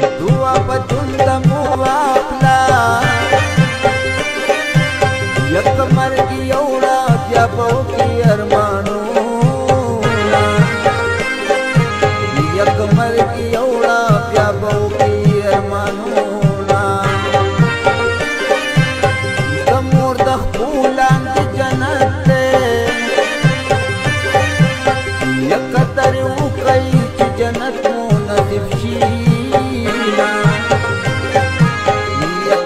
دوا پتوند مو اپلا یک مرګ یوړه بیا په کې ارمانو یک مرګ یوړه بیا په کې ارمانو جنت مو نصیب شي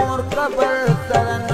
por otra